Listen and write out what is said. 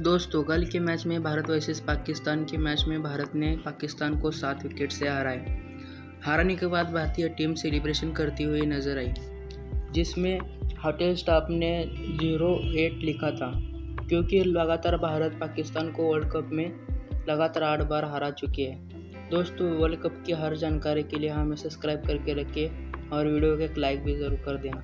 दोस्तों कल के मैच में भारत वर्सेस पाकिस्तान के मैच में भारत ने पाकिस्तान को सात विकेट से हराए। हारने के बाद भारतीय टीम सेलिब्रेशन करती हुई नज़र आई, जिसमें होटल स्टाफ ने ज़ीरो एट लिखा था, क्योंकि लगातार भारत पाकिस्तान को वर्ल्ड कप में लगातार आठ बार हरा चुकी है। दोस्तों, वर्ल्ड कप की हर जानकारी के लिए हमें सब्सक्राइब करके रखें और वीडियो को एक लाइक भी ज़रूर कर देना।